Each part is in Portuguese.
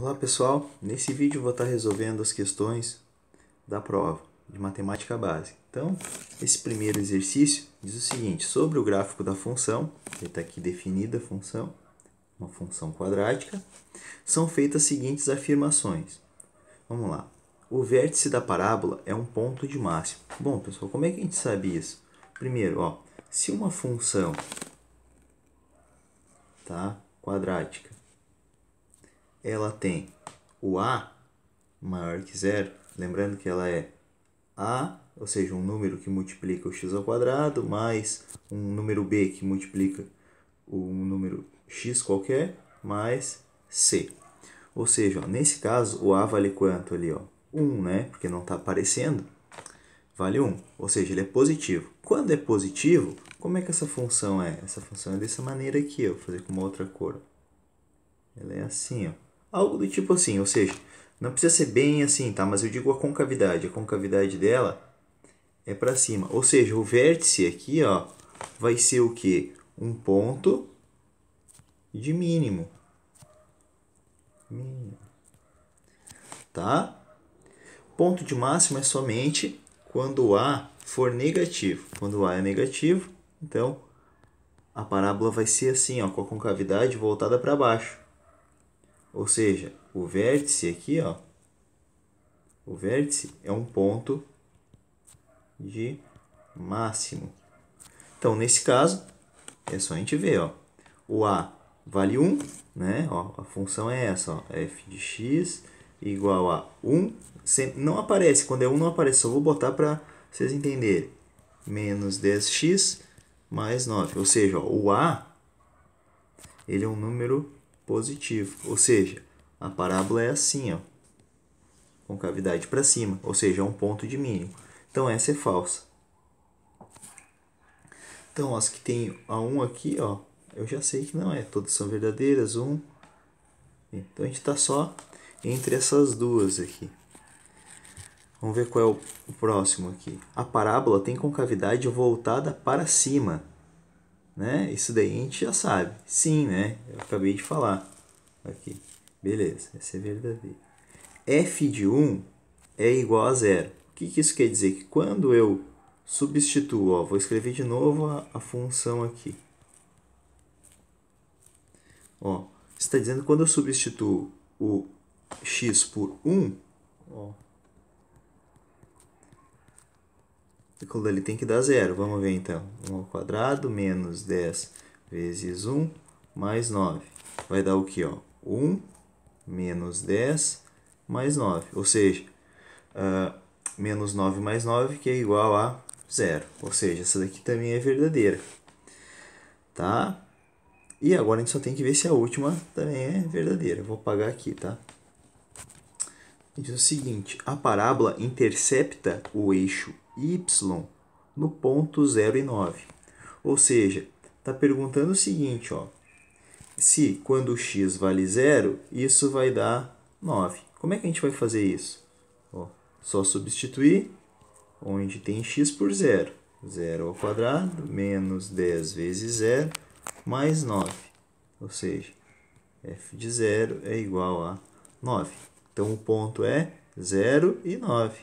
Olá pessoal, nesse vídeo vou estar resolvendo as questões da prova de matemática básica. Então, esse primeiro exercício diz o seguinte, sobre o gráfico da função, está aqui definida a função, uma função quadrática, são feitas as seguintes afirmações. Vamos lá. O vértice da parábola é um ponto de máximo. Bom, pessoal, como é que a gente sabe isso? Primeiro, ó, se uma função tá, quadrática ela tem o a maior que zero, lembrando que ela é a, ou seja, um número que multiplica o x ao quadrado, mais um número b que multiplica um número x qualquer, mais c. Ou seja, ó, nesse caso, o a vale quanto ali? Ó? 1, né? Porque não está aparecendo. Vale 1, ou seja, ele é positivo. Quando é positivo, como é que essa função é? Essa função é dessa maneira aqui, ó. Vou fazer com uma outra cor. Ela é assim, ó. Algo do tipo assim, ou seja, não precisa ser bem assim, tá? Mas eu digo a concavidade. A concavidade dela é para cima. Ou seja, o vértice aqui, ó, vai ser o quê? Um ponto de mínimo. Mínimo. Tá? Ponto de máximo é somente quando o A for negativo. Quando o A é negativo, então a parábola vai ser assim, ó, com a concavidade voltada para baixo. Ou seja, o vértice aqui, ó, o vértice é um ponto de máximo. Então, nesse caso, é só a gente ver, ó, o A vale 1, né? Ó, a função é essa, ó, f de x igual a 1. Sempre, não aparece, quando é 1 não aparece, só vou botar para vocês entenderem. Menos 10x mais 9. Ou seja, ó, o A ele é um número positivo. Ou seja, a parábola é assim, ó, com cavidade para cima, ou seja, é um ponto de mínimo. Então essa é falsa. Então as que tem a 1 aqui, ó, eu já sei que não é, todas são verdadeiras, 1. Então a gente está só entre essas duas aqui. Vamos ver qual é o próximo aqui. A parábola tem concavidade voltada para cima né? Isso daí a gente já sabe. Sim, né? Eu acabei de falar. Aqui. Beleza, essa é verdadeira. f de 1 é igual a zero. O que, que isso quer dizer? Que quando eu substituo, ó, vou escrever de novo a, a função aqui. Ó, está dizendo que quando eu substituo o x por 1, ó, círculo ali tem que dar zero. Vamos ver então. 1 ao quadrado menos 10 vezes 1 mais 9. Vai dar o que? Ó? 1 menos 10 mais 9. Ou seja, uh, menos 9 mais 9 que é igual a zero. Ou seja, essa daqui também é verdadeira. Tá? E agora a gente só tem que ver se a última também é verdadeira. Vou apagar aqui, tá? Diz o seguinte, a parábola intercepta o eixo y no ponto 0 e 9. Ou seja, está perguntando o seguinte, ó, se quando x vale 0, isso vai dar 9. Como é que a gente vai fazer isso? Ó, só substituir onde tem x por 0. 0 ao quadrado menos 10 vezes 0 mais 9. Ou seja, f de 0 é igual a 9. Então, o ponto é 0 e 9.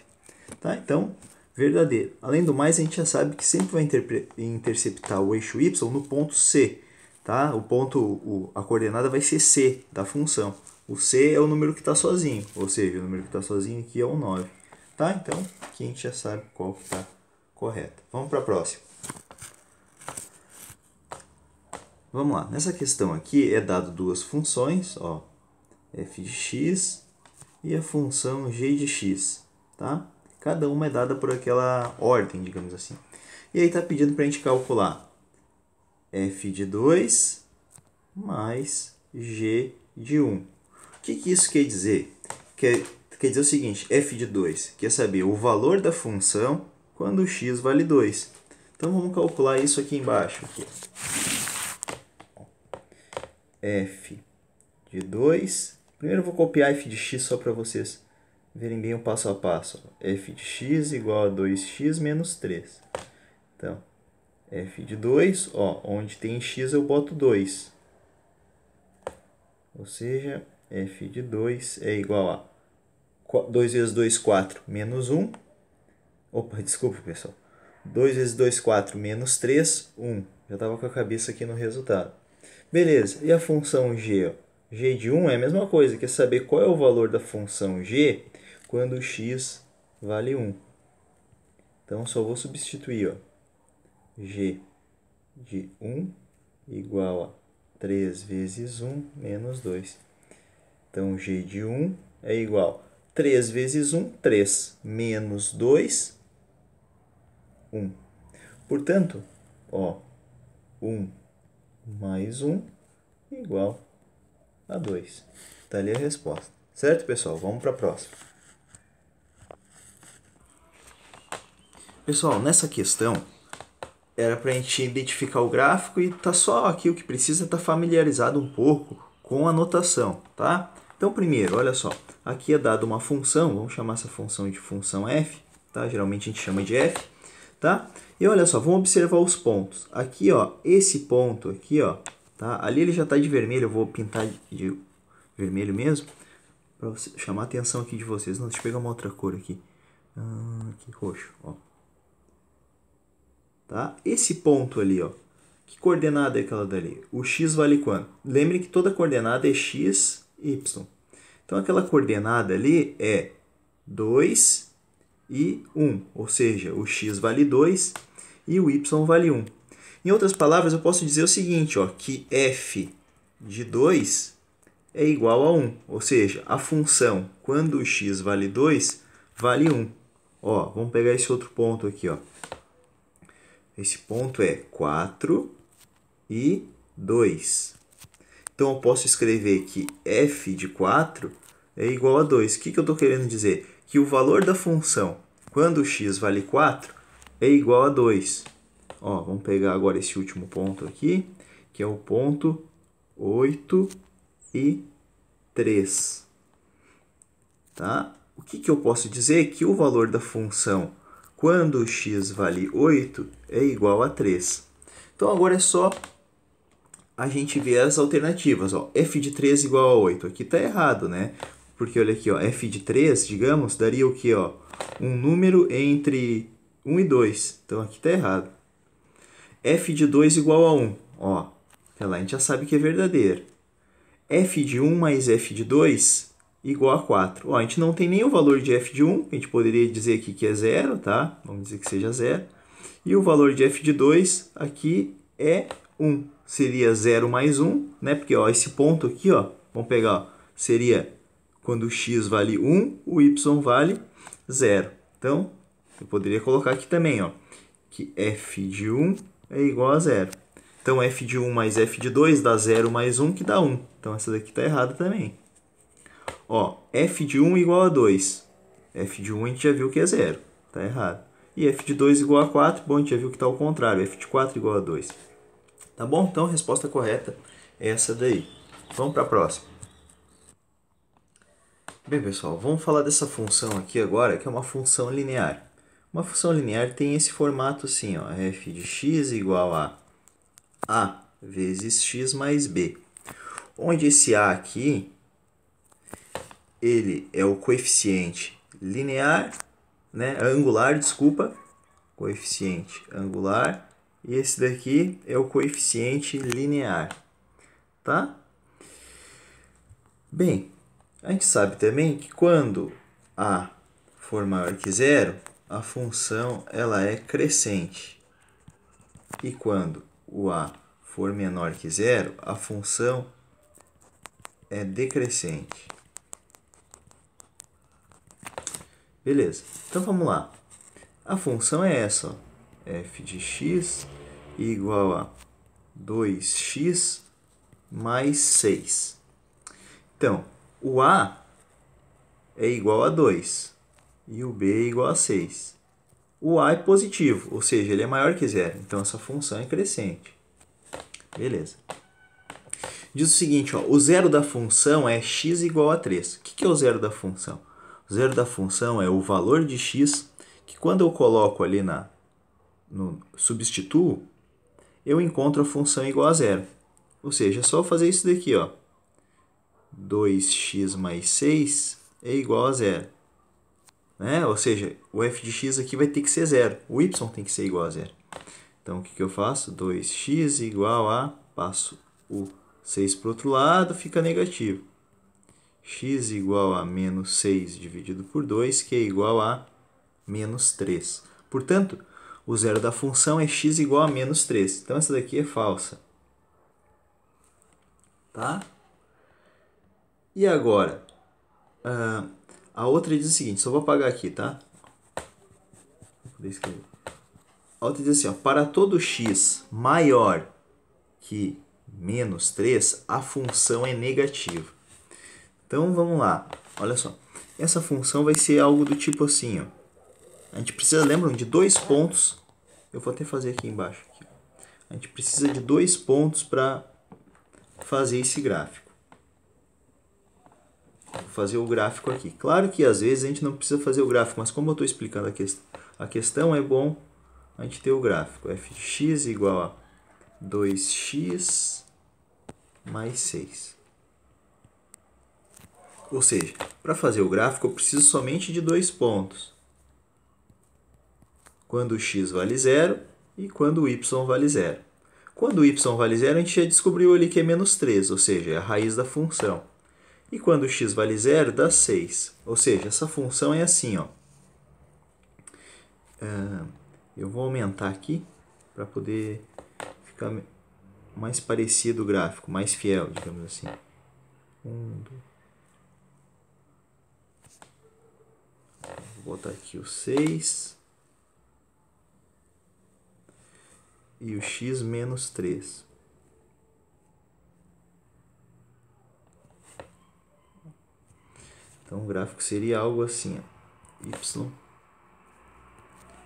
Tá? Então, verdadeiro. Além do mais, a gente já sabe que sempre vai interceptar o eixo y no ponto C. Tá? O ponto, o, a coordenada vai ser C da função. O C é o número que está sozinho, ou seja, o número que está sozinho aqui é o 9. Tá? Então, aqui a gente já sabe qual está correto. Vamos para a próxima. Vamos lá. Nessa questão aqui é dado duas funções, ó, f de x e a função g de x. Tá? Cada uma é dada por aquela ordem, digamos assim. E aí está pedindo para a gente calcular f de 2 mais g de 1. O que, que isso quer dizer? Quer, quer dizer o seguinte, f de 2 quer saber o valor da função quando x vale 2. Então vamos calcular isso aqui embaixo. Aqui. f de 2. Primeiro eu vou copiar f de x só para vocês verem bem o passo a passo. f de x igual a 2x menos 3. Então, f de 2, ó, onde tem x eu boto 2. Ou seja, f de 2 é igual a 2 vezes 2, 4, menos 1. Opa, desculpa, pessoal. 2 vezes 2, 4, menos 3, 1. Já estava com a cabeça aqui no resultado. Beleza, e a função g? Ó? g de 1 é a mesma coisa, quer saber qual é o valor da função g quando x vale 1. Então, só vou substituir, ó, g de 1 igual a 3 vezes 1 menos 2. Então, g de 1 é igual a 3 vezes 1, 3, menos 2, 1. Portanto, ó, 1 mais 1 igual a 2. Está ali a resposta. Certo, pessoal? Vamos para a próxima. Pessoal, nessa questão, era para a gente identificar o gráfico e tá só aqui o que precisa estar tá familiarizado um pouco com a notação, tá? Então, primeiro, olha só, aqui é dada uma função, vamos chamar essa função de função f, tá? Geralmente a gente chama de f, tá? E olha só, vamos observar os pontos. Aqui, ó, esse ponto aqui, ó, tá? Ali ele já está de vermelho, eu vou pintar de vermelho mesmo, para chamar a atenção aqui de vocês. Não, deixa eu pegar uma outra cor aqui. Ah, aqui, roxo, ó. Tá? Esse ponto ali, ó, que coordenada é aquela dali? O x vale quanto? Lembre que toda coordenada é x, y. Então, aquela coordenada ali é 2 e 1, ou seja, o x vale 2 e o y vale 1. Em outras palavras, eu posso dizer o seguinte, ó, que f de 2 é igual a 1, ou seja, a função quando o x vale 2 vale 1. Ó, vamos pegar esse outro ponto aqui, ó. Esse ponto é 4 e 2. Então, eu posso escrever que f de 4 é igual a 2. O que, que eu estou querendo dizer? Que o valor da função, quando x vale 4, é igual a 2. Ó, vamos pegar agora esse último ponto aqui, que é o ponto 8 e 3. Tá? O que, que eu posso dizer? Que o valor da função quando x vale 8 é igual a 3. Então agora é só a gente ver as alternativas. Ó. f de 3 igual a 8. Aqui está errado, né? Porque olha aqui, ó, f de 3, digamos, daria o que? Ó? Um número entre 1 e 2. Então aqui está errado. f de 2 igual a 1. Ó, a gente já sabe que é verdadeiro. f de 1 mais f de 2 igual a 4. Ó, a gente não tem nem o valor de f de 1, a gente poderia dizer aqui que é zero, tá? Vamos dizer que seja zero. E o valor de f de 2 aqui é 1. Seria 0 mais 1, né? Porque ó, esse ponto aqui, ó, vamos pegar, ó, seria quando o x vale 1, o y vale 0. Então, eu poderia colocar aqui também, ó, que f de 1 é igual a 0. Então, f de 1 mais f de 2 dá 0 mais 1, que dá 1. Então, essa daqui está errada também. Ó, f de 1 igual a 2. f de 1 a gente já viu que é 0. Está errado. E f de 2 igual a 4, bom, a gente já viu que está ao contrário. f de 4 igual a 2. Tá bom? Então, a resposta correta é essa daí. Vamos para a próxima. Bem, pessoal, vamos falar dessa função aqui agora, que é uma função linear. Uma função linear tem esse formato assim, ó, f de x igual a a vezes x mais b. Onde esse a aqui ele é o coeficiente linear, né, angular, desculpa, coeficiente angular, e esse daqui é o coeficiente linear, tá? Bem, a gente sabe também que quando a for maior que zero, a função ela é crescente. E quando o a for menor que zero, a função é decrescente. Beleza, então vamos lá. A função é essa, ó. f de x igual a 2x mais 6. Então, o a é igual a 2 e o b é igual a 6. O a é positivo, ou seja, ele é maior que zero. Então, essa função é crescente. Beleza. Diz o seguinte, ó, o zero da função é x igual a 3. O que é o zero da função? Zero da função é o valor de x, que quando eu coloco ali na no substituo, eu encontro a função igual a zero. Ou seja, é só fazer isso daqui, ó. 2x mais 6 é igual a zero. Né? Ou seja, o f de x aqui vai ter que ser zero. O y tem que ser igual a zero. Então, o que, que eu faço? 2x igual a... Passo o 6 para o outro lado, fica negativo. X igual a menos 6 dividido por 2, que é igual a menos 3. Portanto, o zero da função é x igual a menos 3. Então, essa daqui é falsa. Tá? E agora, uh, a outra diz o seguinte, só vou apagar aqui, tá? A outra diz assim, ó, para todo x maior que menos 3, a função é negativa. Então, vamos lá. Olha só. Essa função vai ser algo do tipo assim, ó. A gente precisa, lembram, de dois pontos. Eu vou até fazer aqui embaixo. Aqui. A gente precisa de dois pontos para fazer esse gráfico fazer o gráfico aqui. Claro que às vezes a gente não precisa fazer o gráfico, mas como eu estou explicando a, que a questão, é bom a gente ter o gráfico. f de x igual a 2x mais 6. Ou seja, para fazer o gráfico eu preciso somente de dois pontos. Quando o x vale zero e quando o y vale zero. Quando o y vale zero, a gente já descobriu ali que é menos 3, ou seja, é a raiz da função. E quando x vale zero, dá 6. Ou seja, essa função é assim. Ó. Uh, eu vou aumentar aqui para poder ficar mais parecido o gráfico, mais fiel, digamos assim. Um, dois. Vou botar aqui o 6. E o x menos 3. Então o gráfico seria algo assim, ó. y,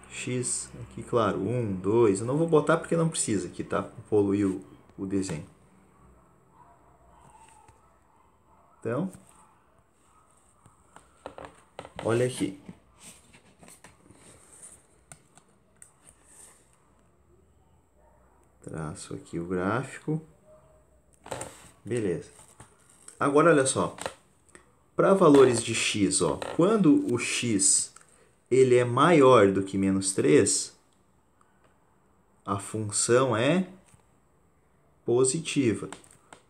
x, aqui claro, 1, 2, eu não vou botar porque não precisa aqui, tá? Poluir o, o desenho. Então, olha aqui. Traço aqui o gráfico. Beleza. Agora, olha só para valores de x, ó, quando o x ele é maior do que menos 3, a função é positiva.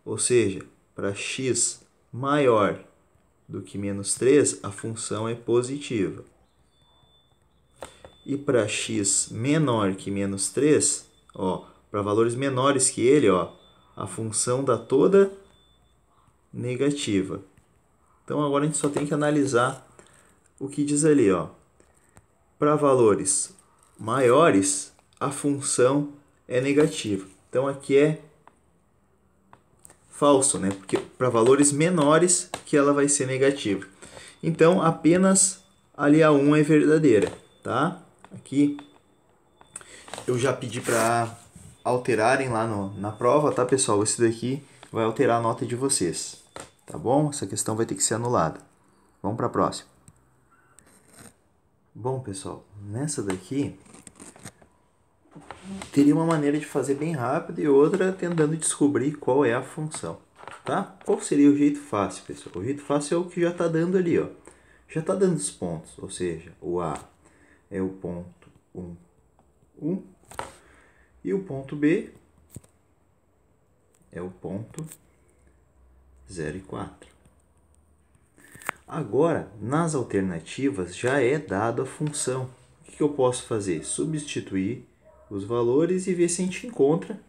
Ou seja, para x maior do que menos 3, a função é positiva. E para x menor que menos 3, ó, para valores menores que ele, ó, a função dá toda negativa. Então agora a gente só tem que analisar o que diz ali, ó. Para valores maiores, a função é negativa. Então aqui é falso, né? Porque para valores menores que ela vai ser negativa. Então apenas ali a 1 é verdadeira, tá? Aqui eu já pedi para alterarem lá no, na prova, tá, pessoal? Esse daqui vai alterar a nota de vocês. Tá bom? Essa questão vai ter que ser anulada. Vamos para a próxima. Bom, pessoal, nessa daqui teria uma maneira de fazer bem rápido e outra tentando descobrir qual é a função, tá? Qual seria o jeito fácil, pessoal? O jeito fácil é o que já está dando ali, ó. Já está dando os pontos, ou seja, o A é o ponto 1, 1 e o ponto B é o ponto 0 e 4. Agora, nas alternativas já é dado a função. O que eu posso fazer? Substituir os valores e ver se a gente encontra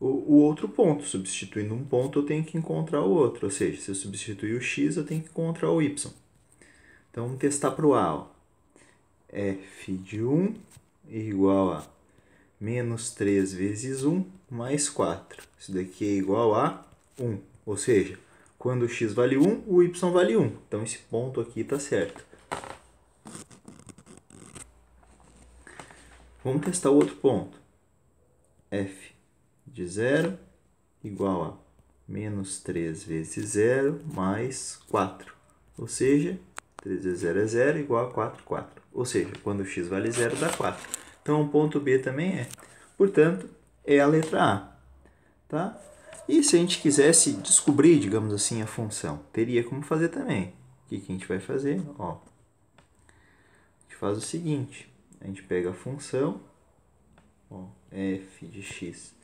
o, outro ponto. Substituindo um ponto, eu tenho que encontrar o outro. Ou seja, se eu substituir o x, eu tenho que encontrar o y. Então, vamos testar para o a. Ó. f de 1 igual a menos 3 vezes 1 mais 4. Isso daqui é igual a 1. Ou seja, quando o x vale 1, o y vale 1. Então esse ponto aqui está certo. Vamos testar o outro ponto. f de 0 igual a menos 3 vezes 0 mais 4. Ou seja, 3 vezes 0 é 0 igual a 4, 4. Ou seja, quando x vale 0 dá 4. Então o ponto B também é. Portanto, é a letra A. Tá? E se a gente quisesse descobrir, digamos assim, a função, teria como fazer também. O que, que a gente vai fazer? Ó, a gente faz o seguinte, a gente pega a função, ó, f de x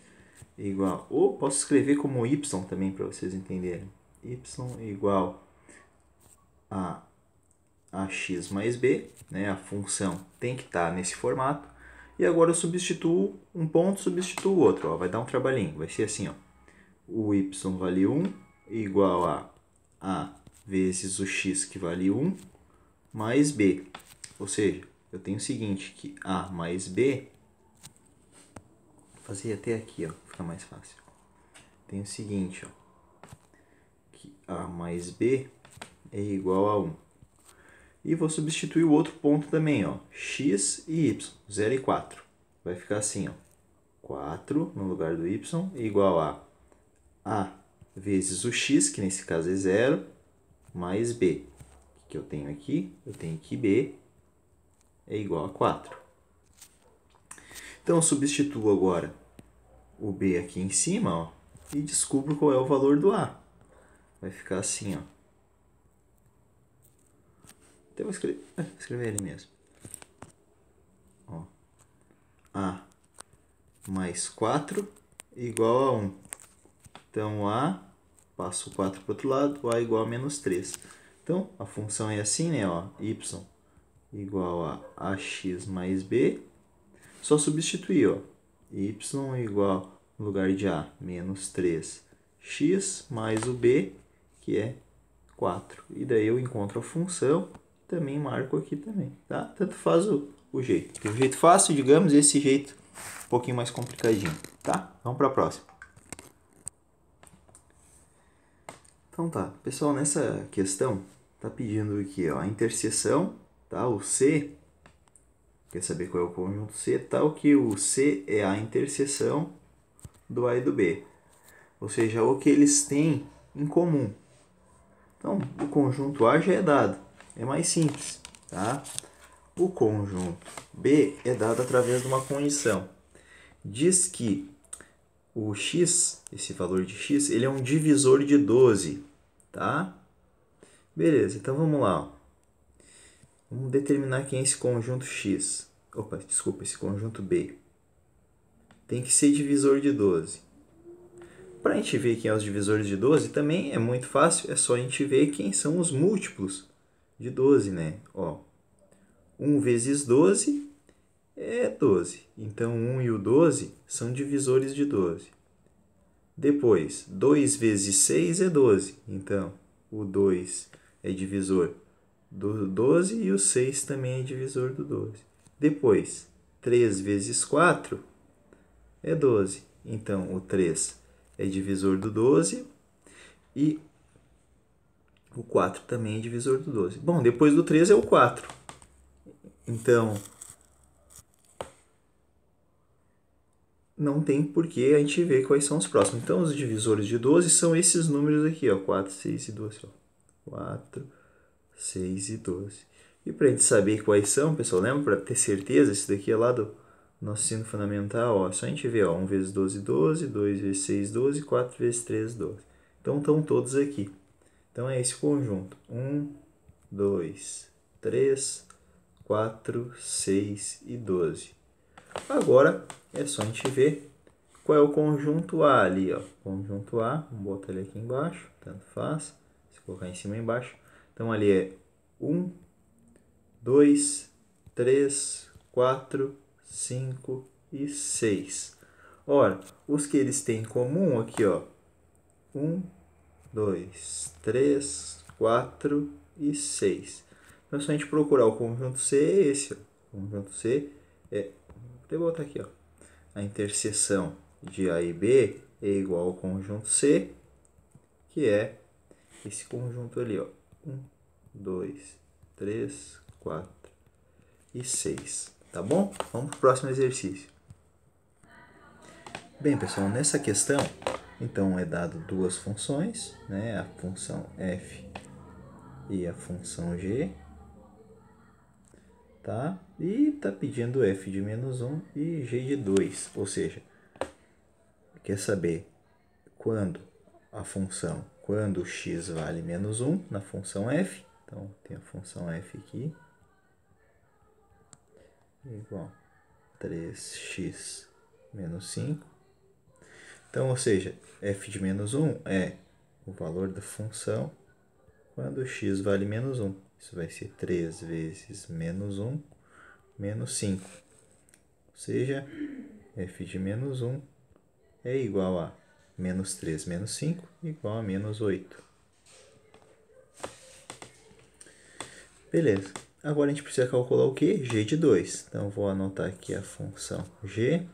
igual, ou posso escrever como y também para vocês entenderem. y igual a ax mais b, né? a função tem que estar tá nesse formato. E agora eu substituo um ponto, substituo o outro. Ó, vai dar um trabalhinho. Vai ser assim, ó. o y vale 1 igual a a vezes o x que vale 1 mais b. Ou seja, eu tenho o seguinte, que a mais b, vou fazer até aqui, ó, fica mais fácil. Tem o seguinte, ó, que a mais b é igual a 1. E vou substituir o outro ponto também, ó, x e y, 0 e 4. Vai ficar assim, ó, 4 no lugar do y é igual a a vezes o x, que nesse caso é 0, mais b. O que eu tenho aqui? Eu tenho que b é igual a 4. Então, eu substituo agora o b aqui em cima ó, e descubro qual é o valor do a. Vai ficar assim, ó. Até vou escrever, é, escrever ele mesmo. Ó, a mais 4 igual a 1. Então, a, passo o 4 para o outro lado, a igual a menos 3. Então, a função é assim, né? Ó, y igual a ax mais b. Só substituir, ó. y igual, no lugar de a, menos 3x mais o b, que é 4. E daí eu encontro a função, também marco aqui também, tá? Tanto faz o, o jeito. Tem um jeito fácil, digamos, e esse jeito um pouquinho mais complicadinho, tá? Vamos para a próxima. Então tá, pessoal, nessa questão, tá pedindo aqui, ó, a interseção tá? O C, quer saber qual é o conjunto C, tal que o C é a interseção do A e do B. Ou seja, o que eles têm em comum. Então, o conjunto A já é dado, é mais simples, tá? O conjunto B é dado através de uma condição. Diz que o x, esse valor de x, ele é um divisor de 12, tá? Beleza, então vamos lá. Vamos determinar quem é esse conjunto X. Opa, desculpa, esse conjunto B. Tem que ser divisor de 12. Para a gente ver quem é os divisores de 12, também é muito fácil, é só a gente ver quem são os múltiplos de 12, né? Ó, 1 vezes 12 é 12. Então, 1 e o 12 são divisores de 12. Depois, 2 vezes 6 é 12. Então, o 2 é divisor do 12 e o 6 também é divisor do 12. Depois, 3 vezes 4 é 12. Então, o 3 é divisor do 12 e o 4 também é divisor do 12. Bom, depois do 3 é o 4. Então, não tem por que a gente ver quais são os próximos. Então, os divisores de 12 são esses números aqui, ó, 4, 6 e 12. Ó. 4, 6 e 12. E para a gente saber quais são, pessoal, lembra? Para ter certeza, esse daqui é lá do nosso ensino fundamental, ó, só a gente vê, ó, 1 vezes 12, 12, 2 vezes 6, 12, 4 vezes 3, 12. Então, estão todos aqui. Então, é esse conjunto. 1, 2, 3, 4, 6 e 12. Agora, é só a gente ver qual é o conjunto A ali, ó. Conjunto A, vamos botar ele aqui embaixo, tanto faz. Se colocar em cima e embaixo. Então ali é 1, 2, 3, 4, 5 e 6. Ora, os que eles têm em comum aqui, ó. 1, 2, 3, 4 e 6. Então, se a gente procurar o conjunto C, é esse. Ó. O conjunto C é. Vou botar aqui, ó. A interseção de A e B é igual ao conjunto C, que é esse conjunto ali, ó. 1, 2, 3, 4 e 6. Tá bom? Vamos para o próximo exercício. Bem, pessoal, nessa questão, então é dado duas funções, né? A função f e a função g, tá? E tá pedindo f de menos 1 e g de 2, ou seja, quer saber quando a função, quando x vale menos 1 na função f, então tem a função f aqui, igual a 3x menos 5. Então, ou seja, f de menos 1 é o valor da função quando x vale menos 1. Isso vai ser 3 vezes menos 1 menos 5. Ou seja, f de menos 1 é igual a menos 3 menos 5 igual a menos 8. Beleza. Agora a gente precisa calcular o que? g de 2. Então, vou anotar aqui a função g.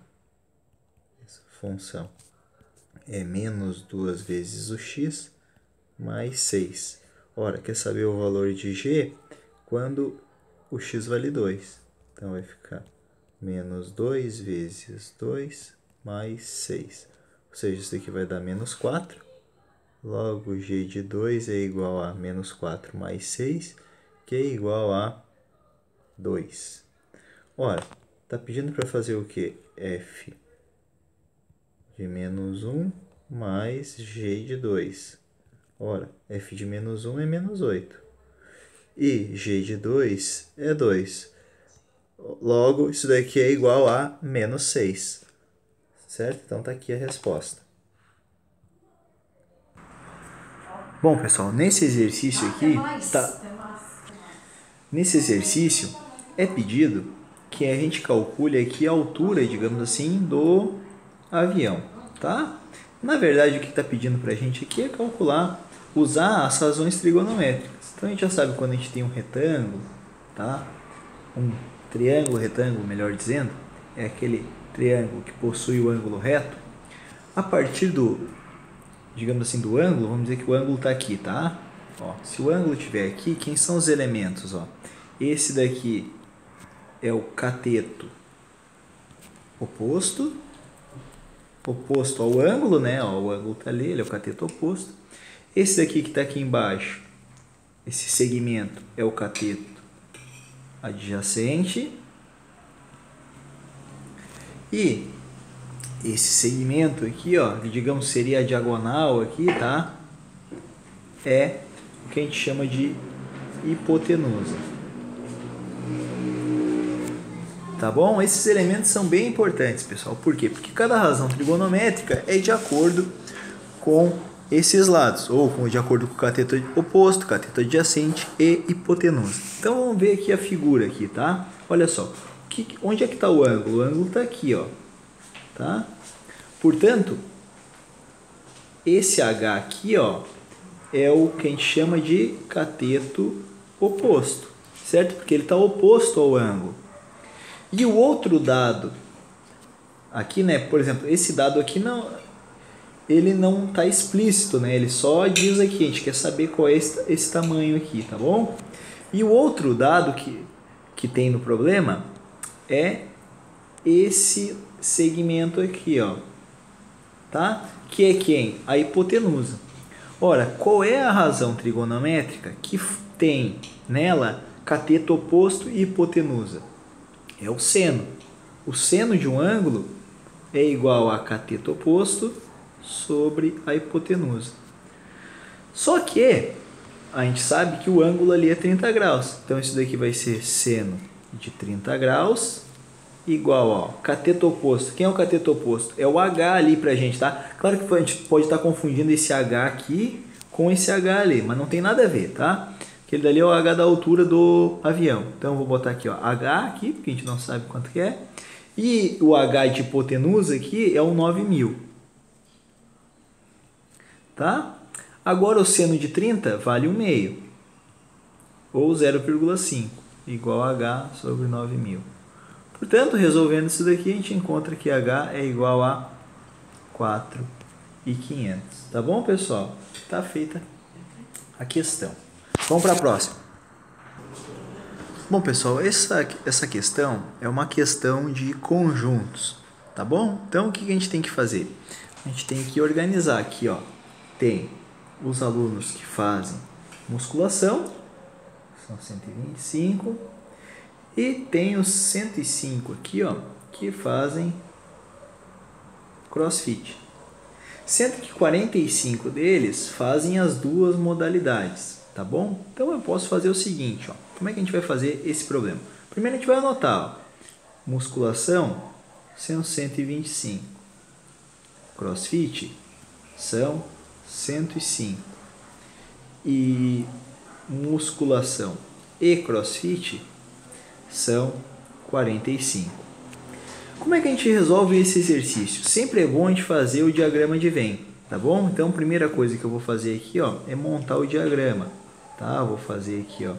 Essa função é menos 2 vezes o x mais 6. Ora, quer saber o valor de g quando o x vale 2. Então, vai ficar menos 2 vezes 2 mais 6. Ou seja, isso aqui vai dar menos 4. Logo, g de 2 é igual a menos 4 mais 6, que é igual a 2. Ora, está pedindo para fazer o que? f de menos 1 mais g de 2. Ora, f de menos 1 é menos 8. E g de 2 é 2. Logo, isso daqui é igual a menos 6. Certo? Então, está aqui a resposta. Bom, pessoal, nesse exercício aqui, tá, nesse exercício é pedido que a gente calcule aqui a altura, digamos assim, do avião, tá? Na verdade, o que está pedindo para a gente aqui é calcular, usar as razões trigonométricas. Então, a gente já sabe quando a gente tem um retângulo, tá? Um triângulo, retângulo, melhor dizendo, é aquele triângulo que possui o ângulo reto. A partir do, digamos assim, do ângulo, vamos dizer que o ângulo está aqui, tá? Ó, se o ângulo estiver aqui, quem são os elementos? Ó? Esse daqui é o cateto oposto, oposto ao ângulo, né? Ó, o ângulo está ali, ele é o cateto oposto. Esse daqui que está aqui embaixo, esse segmento é o cateto adjacente. E esse segmento aqui, ó, que digamos seria a diagonal aqui, tá? É o que a gente chama de hipotenusa. Tá bom? Esses elementos são bem importantes, pessoal. Por quê? Porque cada razão trigonométrica é de acordo com esses lados, ou com, de acordo com o cateto oposto, cateto adjacente e hipotenusa. Então vamos ver aqui a figura aqui, tá? Olha só, que, onde é que está o ângulo? O ângulo está aqui, ó, tá? Portanto, esse H aqui, ó, é o que a gente chama de cateto oposto, certo? Porque ele está oposto ao ângulo. E o outro dado, aqui, né? Por exemplo, esse dado aqui não, ele não está explícito, né? Ele só diz aqui, a gente quer saber qual é esse, esse tamanho aqui, tá bom? E o outro dado que, que tem no problema é esse segmento aqui, ó, tá? Que é quem? A hipotenusa. Ora, qual é a razão trigonométrica que tem nela cateto oposto e hipotenusa? É o seno. O seno de um ângulo é igual a cateto oposto sobre a hipotenusa. Só que a gente sabe que o ângulo ali é 30 graus. Então isso daqui vai ser seno de 30 graus igual ao cateto oposto. Quem é o cateto oposto? É o H ali pra gente, tá? Claro que a gente pode estar confundindo esse H aqui com esse H ali, mas não tem nada a ver, tá? Aquele dali é o H da altura do avião. Então vou botar aqui, ó, H aqui, porque a gente não sabe quanto que é. E o H de hipotenusa aqui é o 9000 tá? Agora o seno de 30 vale 1 meio, ou 0,5, igual a h sobre 9.000. Portanto, resolvendo isso daqui, a gente encontra que h é igual a 4,500. Tá bom, pessoal? Tá feita a questão. Vamos para a próxima. Bom, pessoal, essa, essa questão é uma questão de conjuntos, tá bom? Então, o que a gente tem que fazer? A gente tem que organizar aqui, ó, tem os alunos que fazem musculação, são 125, e tem os 105 aqui, ó, que fazem crossfit. Sendo que 45 deles fazem as duas modalidades, tá bom? Então eu posso fazer o seguinte, ó. Como é que a gente vai fazer esse problema? Primeiro a gente vai anotar, ó, musculação são 125, crossfit são 105 e musculação e crossfit são 45. Como é que a gente resolve esse exercício? Sempre é bom a gente fazer o diagrama de Venn, tá bom? Então, a primeira coisa que eu vou fazer aqui, ó, é montar o diagrama, tá? Vou fazer aqui, ó,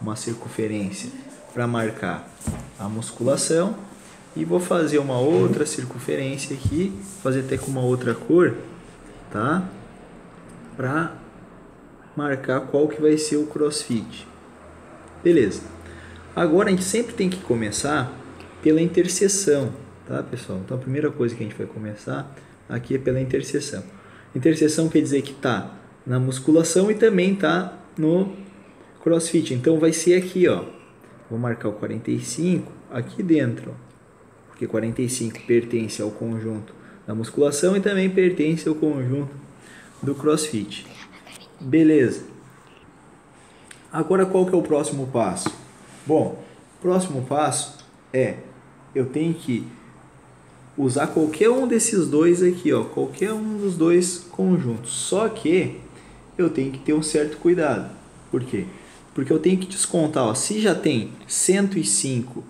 uma circunferência para marcar a musculação e vou fazer uma outra circunferência aqui, fazer até com uma outra cor, tá? Para marcar qual que vai ser o crossfit. Beleza. Agora a gente sempre tem que começar pela interseção, tá, pessoal? Então a primeira coisa que a gente vai começar aqui é pela interseção. Interseção quer dizer que está na musculação e também está no crossfit. Então vai ser aqui, ó. Vou marcar o 45 aqui dentro, ó, porque 45 pertence ao conjunto da musculação e também pertence ao conjunto do crossfit. Beleza. Agora qual que é o próximo passo? Bom, próximo passo é eu tenho que usar qualquer um desses dois aqui, ó, qualquer um dos dois conjuntos. Só que eu tenho que ter um certo cuidado. Por quê? Porque eu tenho que descontar, ó, se já tem 105 uh,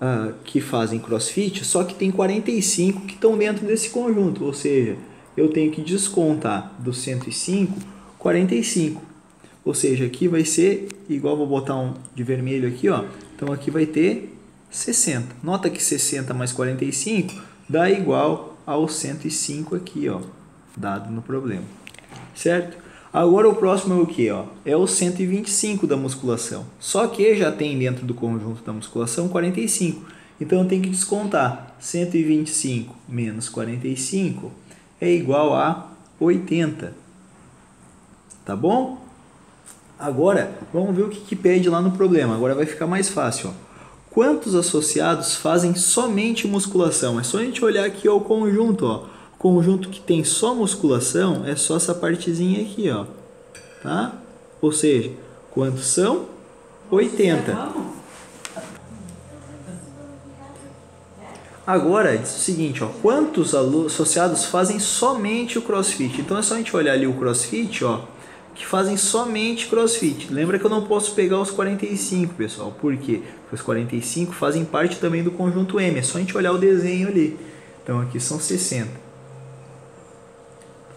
ah, que fazem crossfit, só que tem 45 que estão dentro desse conjunto, ou seja, eu tenho que descontar dos 105, 45. Ou seja, aqui vai ser igual, vou botar um de vermelho aqui, ó. Então aqui vai ter 60. Nota que 60 mais 45 dá igual ao 105 aqui, ó, dado no problema. Certo? Agora o próximo é o que? Ó? É o 125 da musculação. Só que já tem dentro do conjunto da musculação 45. Então eu tenho que descontar. 125 menos 45 é igual a 80. Tá bom? Agora, vamos ver o que, que pede lá no problema. Agora vai ficar mais fácil. Ó quantos associados fazem somente musculação? É só a gente olhar aqui ó, o conjunto, ó. Conjunto que tem só musculação é só essa partezinha aqui, ó. Tá? Ou seja, quantos são? 80. Agora, diz o seguinte, ó, quantos associados fazem somente o CrossFit? Então é só a gente olhar ali o CrossFit, ó, que fazem somente crossfit. Lembra que eu não posso pegar os 45, pessoal. Por quê? Porque os 45 fazem parte também do conjunto M. É só a gente olhar o desenho ali. Então aqui são 60.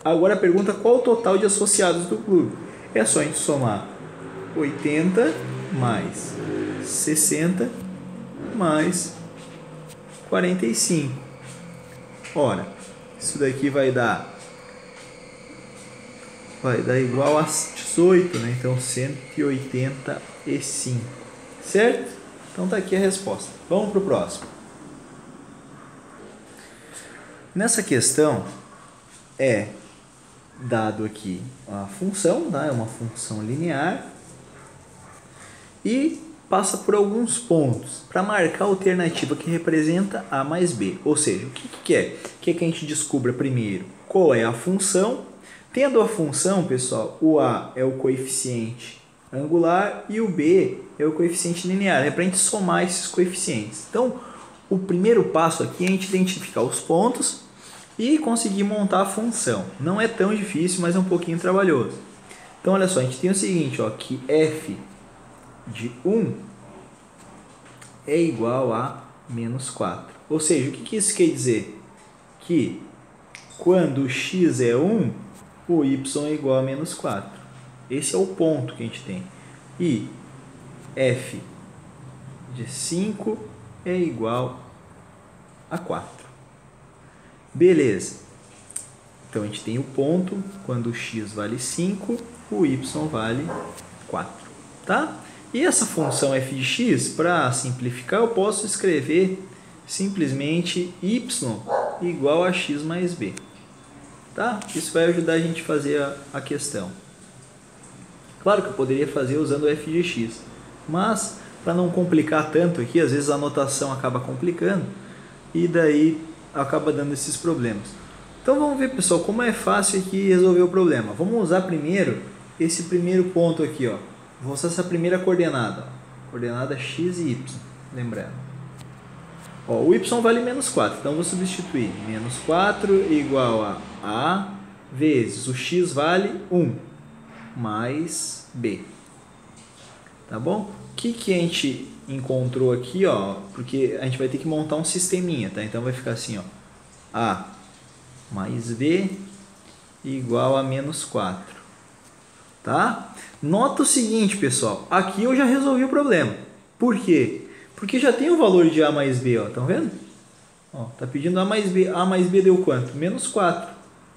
Agora a pergunta qual o total de associados do clube? É só a gente somar 80 mais 60 mais 45. Ora, isso daqui vai dar vai dar igual a 18, né? Então 185, certo? Então tá aqui a resposta. Vamos para o próximo. Nessa questão é dado aqui a função, né? é uma função linear e passa por alguns pontos para marcar a alternativa que representa A mais B. Ou seja, o que, que quer? Quer que a gente descubra primeiro qual é a função Tendo a função, pessoal, o A é o coeficiente angular e o B é o coeficiente linear. É para a gente somar esses coeficientes. Então, o primeiro passo aqui é a gente identificar os pontos e conseguir montar a função. Não é tão difícil, mas é um pouquinho trabalhoso. Então, olha só, a gente tem o seguinte, ó, que f de 1 é igual a menos 4. Ou seja, o que, que isso quer dizer? Que quando x é 1, o y é igual a menos 4. Esse é o ponto que a gente tem. E f de 5 é igual a 4. Beleza. Então a gente tem o ponto quando o x vale 5, o y vale 4. Tá? E essa função f de x, para simplificar, eu posso escrever simplesmente y igual a x mais b. Tá? Isso vai ajudar a gente a fazer a, a questão. Claro que eu poderia fazer usando o f de x, mas para não complicar tanto aqui, às vezes a anotação acaba complicando e daí acaba dando esses problemas. Então vamos ver, pessoal, como é fácil aqui resolver o problema. Vamos usar primeiro esse primeiro ponto aqui, ó. Vou usar essa primeira coordenada, ó. coordenada x e y, lembrando. Ó, o y vale menos 4, então vou substituir. Menos 4 igual a a vezes o x vale 1 mais b. Tá bom? O que, que a gente encontrou aqui, ó? Porque a gente vai ter que montar um sisteminha, tá? Então vai ficar assim, ó. a mais b igual a menos 4. Tá? Nota o seguinte, pessoal. Aqui eu já resolvi o problema. Por quê? Porque já tem o valor de a mais b, ó. Estão vendo? Ó, tá pedindo a mais b. a mais b deu quanto? Menos 4.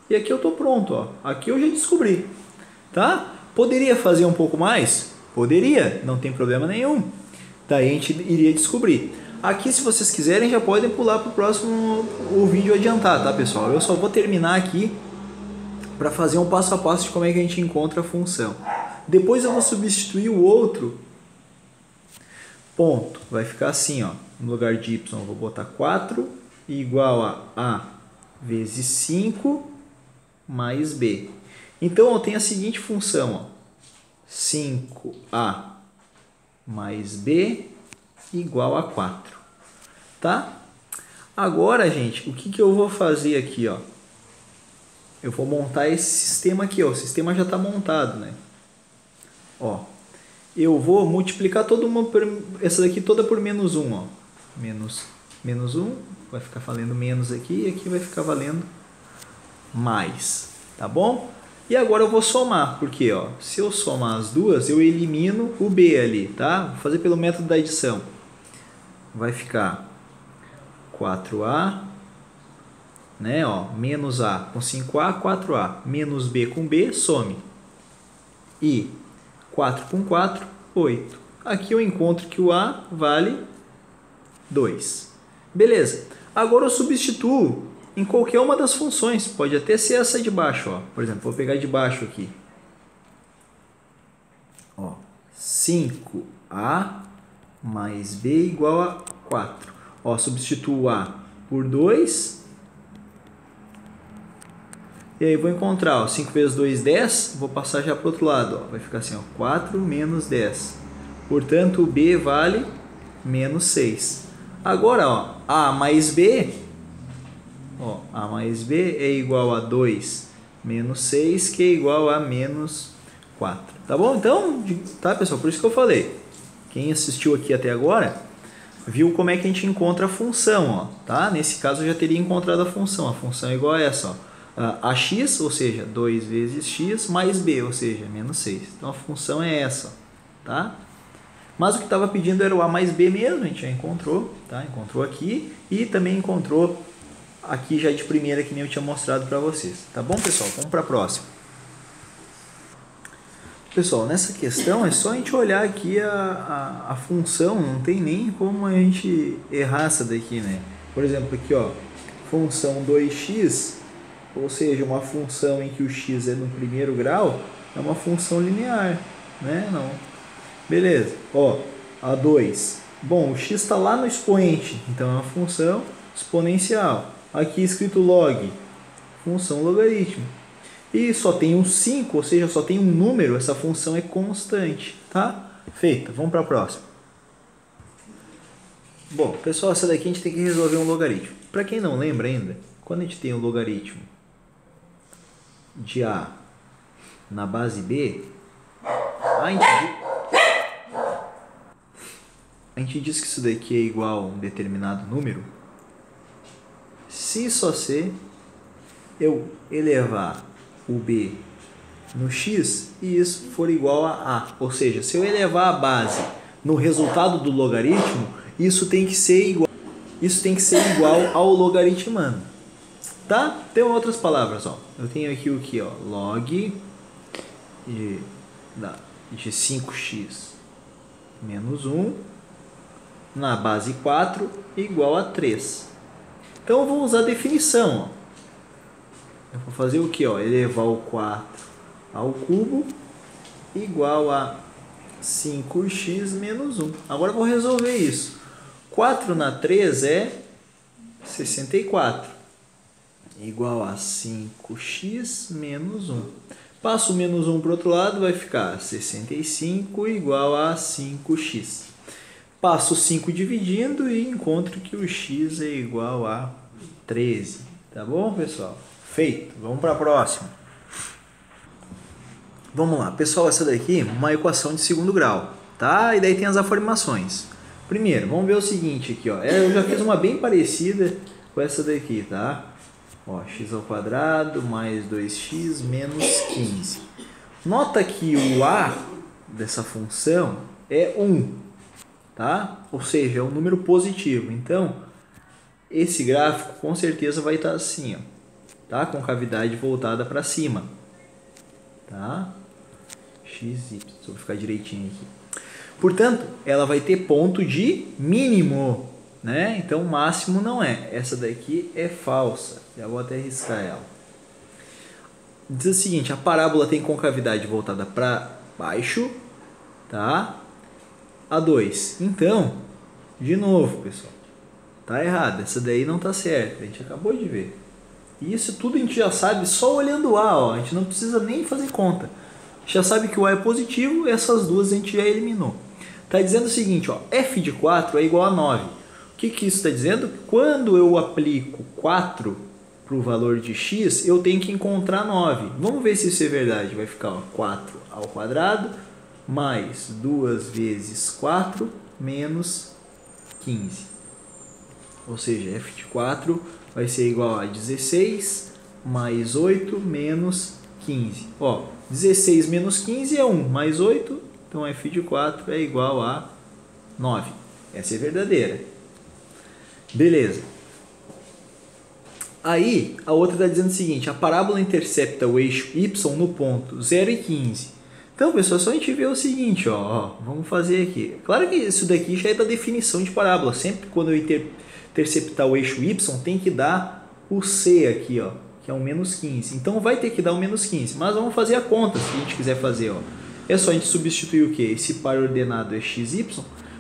E aqui eu tô pronto, ó. Aqui eu já descobri. Tá? Poderia fazer um pouco mais? Poderia, não tem problema nenhum. Daí a gente iria descobrir. Aqui, se vocês quiserem, já podem pular para o próximo o vídeo adiantar, tá, pessoal? Eu só vou terminar aqui para fazer um passo a passo de como é que a gente encontra a função. Depois eu vou substituir o outro ponto. Vai ficar assim, ó. No lugar de y, eu vou botar 4 igual a a vezes 5 mais b. Então, eu tenho a seguinte função, ó. 5a mais b igual a 4, tá? Agora, gente, o que, que eu vou fazer aqui, ó? Eu vou montar esse sistema aqui, ó. O sistema já está montado, né? Ó, eu vou multiplicar toda uma, essa daqui toda por menos 1, ó. Menos, menos 1, vai ficar valendo menos aqui, e aqui vai ficar valendo mais, tá bom? E agora eu vou somar, porque ó, se eu somar as duas, eu elimino o B ali, tá? Vou fazer pelo método da edição. Vai ficar 4A, né, ó, menos A com 5A, 4A, menos B com B, some. E 4 com 4, 8. Aqui eu encontro que o A vale 2. Beleza. Agora eu substituo em qualquer uma das funções. Pode até ser essa de baixo, ó. Por exemplo, vou pegar de baixo aqui. Ó, 5A mais B igual a 4. Ó, substituo A por 2. E aí vou encontrar, ó, 5 vezes 2, 10. Vou passar já para o outro lado. Ó. Vai ficar assim, ó, 4 menos 10. Portanto, o B vale menos 6. Agora, ó, A mais B Ó, A mais B é igual a 2 menos 6, que é igual a menos 4. Tá bom? Então, tá pessoal? Por isso que eu falei. Quem assistiu aqui até agora, viu como é que a gente encontra a função, ó, tá? Nesse caso eu já teria encontrado a função. A função é igual a essa, ó. AX, ou seja, 2 vezes x, mais b, ou seja, menos 6. Então a função é essa, tá? Mas o que estava pedindo era o a mais b mesmo, a gente já encontrou, tá? Encontrou aqui e também encontrou aqui já de primeira que nem eu tinha mostrado para vocês. Tá bom, pessoal? Vamos para a próxima. Pessoal, nessa questão é só a gente olhar aqui a, a, a, função, não tem nem como a gente errar essa daqui, né? Por exemplo, aqui ó, função 2x, ou seja, uma função em que o x é no primeiro grau, é uma função linear, né? Não. Beleza, ó, a 2. Bom, o x está lá no expoente, então é uma função exponencial. Aqui escrito log, função logaritmo. E só tem um 5, ou seja, só tem um número, essa função é constante, tá? Feita, vamos para a próxima. Bom, pessoal, essa daqui a gente tem que resolver um logaritmo. Para quem não lembra ainda, quando a gente tem um logaritmo de A na base B, a gente, a gente diz que isso daqui é igual a um determinado número, se só C eu elevar o B no x e isso for igual a A. Ou seja, se eu elevar a base no resultado do logaritmo, isso tem que ser igual, isso tem que ser igual ao logaritmando. Tá? Tem outras palavras, ó. Eu tenho aqui o que, ó, log de, de 5x menos 1 na base 4 igual a 3. Então eu vou usar a definição. Ó. Eu vou fazer o que? Elevar o 4 ao cubo igual a 5x menos 1. Agora eu vou resolver isso. 4 na 3 é 64. igual a 5x menos 1. Passo menos 1 para o outro lado, vai ficar 65 igual a 5x. Passo 5 dividindo e encontro que o x é igual a 13. Tá bom, pessoal? Feito. Vamos para a próxima. Vamos lá. Pessoal, essa daqui é uma equação de segundo grau. Tá? E daí tem as afirmações. Primeiro, vamos ver o seguinte aqui. Ó. É, eu já fiz uma bem parecida com essa daqui, tá? Ó, x ao quadrado mais 2x menos 15. Nota que o a dessa função é 1, tá? Ou seja, é um número positivo. Então, esse gráfico com certeza vai estar assim, ó, tá? Com cavidade voltada para cima, tá? x, y, vou ficar direitinho aqui. Portanto, ela vai ter ponto de mínimo, né? Então, máximo não é. Essa daqui é falsa. Já vou até riscar ela. Diz o seguinte, a parábola tem concavidade voltada para baixo, tá? A 2. Então, de novo, pessoal, tá errado. Essa daí não tá certa. A gente acabou de ver. E isso tudo a gente já sabe só olhando o A, ó. A gente não precisa nem fazer conta. Já sabe que o A é positivo, essas duas a gente já eliminou. Tá dizendo o seguinte, ó, f de 4 é igual a 9 que, que isso está dizendo? Quando eu aplico 4 para o valor de x, eu tenho que encontrar 9. Vamos ver se isso é verdade. Vai ficar ó, 4 ao quadrado mais 2 vezes 4 menos 15. Ou seja, f de 4 vai ser igual a 16 mais 8 menos 15. Ó, 16 menos 15 é 1, mais 8, então f de 4 é igual a 9. Essa é verdadeira. Beleza. Aí, a outra está dizendo o seguinte, a parábola intercepta o eixo y no ponto 0 e 15. Então, pessoal, só a gente ver o seguinte, ó, ó, vamos fazer aqui. Claro que isso daqui já é da definição de parábola. Sempre quando eu inter interceptar o eixo y, tem que dar o c aqui, ó, que é o menos 15. Então, vai ter que dar o menos 15. Mas vamos fazer a conta, se a gente quiser fazer, ó. É só a gente substituir o que? Esse par ordenado é xy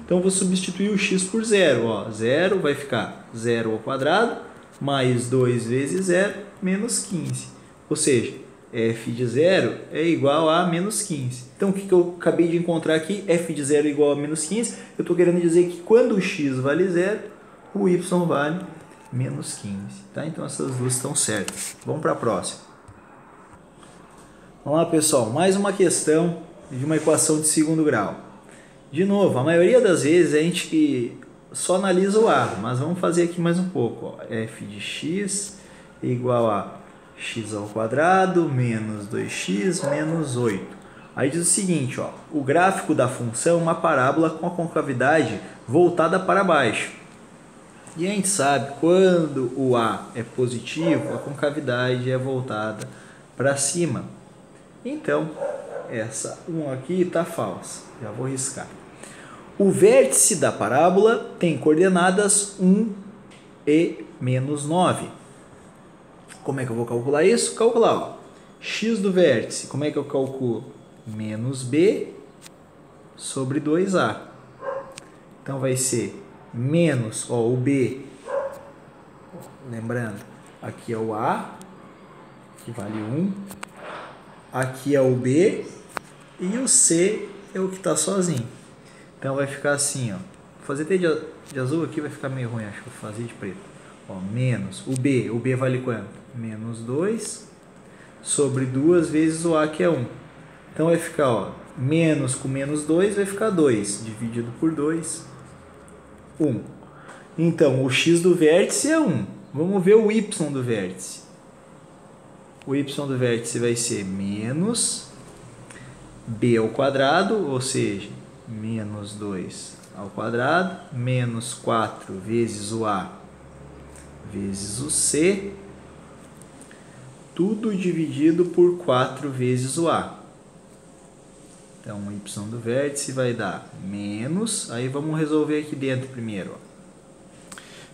então eu vou substituir o x por zero. Ó. Zero vai ficar zero ao quadrado mais 2 vezes zero menos 15. Ou seja, f de zero é igual a menos 15. Então o que, eu acabei de encontrar aqui? f de zero é igual a menos 15. Eu estou querendo dizer que quando o x vale zero, o y vale menos 15. Tá? Então essas duas estão certas. Vamos para a próxima. Vamos lá, pessoal. Mais uma questão de uma equação de segundo grau. De novo, a maioria das vezes a gente só analisa o A, mas vamos fazer aqui mais um pouco. Ó. f de x igual a x ao quadrado menos 2x menos 8. Aí diz o seguinte, ó, o gráfico da função é uma parábola com a concavidade voltada para baixo. E a gente sabe, quando o A é positivo, a concavidade é voltada para cima. Então, essa 1 aqui está falsa. Já vou riscar. O vértice da parábola tem coordenadas 1 e menos 9. Como é que eu vou calcular isso? Calcular, ó, x do vértice, como é que eu calculo? Menos b sobre 2a. Então vai ser menos, ó, o b, lembrando, aqui é o a, que vale 1, aqui é o b e o c é o que está sozinho. Então vai ficar assim, ó. Vou fazer até de, azul aqui vai ficar meio ruim, acho que vou fazer de preto. Ó, menos o B, o B vale quanto? Menos 2 sobre 2 vezes o A que é 1. Então vai ficar, ó, menos com menos 2 vai ficar 2, dividido por 2, 1. Então, o x do vértice é 1. Vamos ver o y do vértice. O y do vértice vai ser menos b ao quadrado, ou seja, menos 2 ao quadrado, menos 4 vezes o A vezes o C, tudo dividido por 4 vezes o A. Então, o y do vértice vai dar menos, aí vamos resolver aqui dentro primeiro. Ó.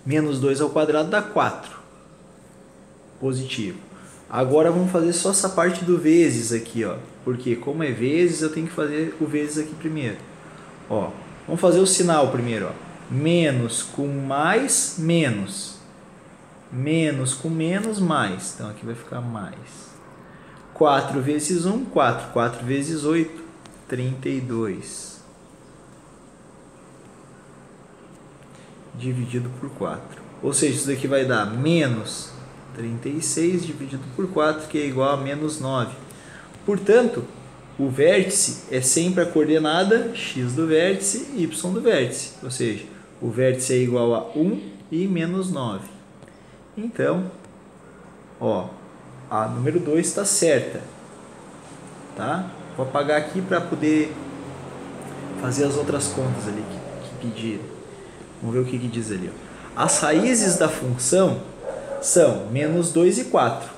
Menos 2 ao quadrado dá 4, positivo. Agora vamos fazer só essa parte do vezes aqui, ó. porque como é vezes, eu tenho que fazer o vezes aqui primeiro. Ó, vamos fazer o sinal primeiro. Ó. Menos com mais, menos. Menos com menos, mais. Então aqui vai ficar mais. 4 vezes 1, 4. 4 vezes 8, 32. Dividido por 4. Ou seja, isso daqui vai dar menos 36 dividido por 4, que é igual a menos 9. Portanto, o vértice é sempre a coordenada x do vértice e y do vértice. Ou seja, o vértice é igual a 1 e menos 9. Então, ó, a número 2 está certa. Tá? Vou apagar aqui para poder fazer as outras contas ali que, que pediram. Vamos ver o que, que diz ali. Ó. As raízes da função são menos 2 e 4.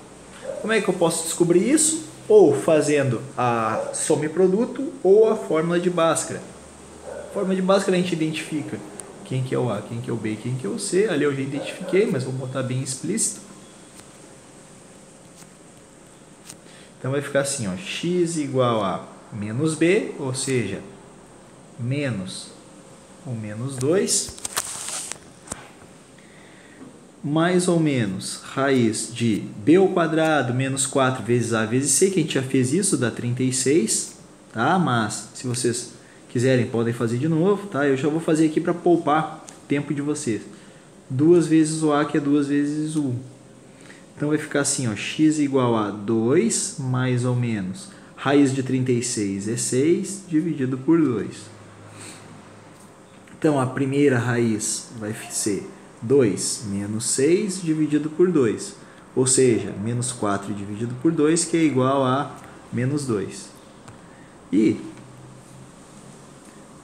Como é que eu posso descobrir isso? Ou fazendo a soma e produto ou a fórmula de Bhaskara. A fórmula de Bhaskara a gente identifica quem que é o A, quem que é o B, quem que é o C. Ali eu já identifiquei, mas vou botar bem explícito. Então vai ficar assim, ó, x igual a menos b, ou seja, menos o menos 2, mais ou menos raiz de b ao quadrado menos 4 vezes a vezes c, que a gente já fez isso, dá 36, tá? Mas, se vocês quiserem, podem fazer de novo, tá? Eu já vou fazer aqui para poupar tempo de vocês. 2 vezes o a, que é 2 vezes o 1. Então vai ficar assim, ó, x igual a 2 mais ou menos raiz de 36 é 6 dividido por 2. Então a primeira raiz vai ser 2 menos 6 dividido por 2. Ou seja, menos 4 dividido por 2, que é igual a menos 2. E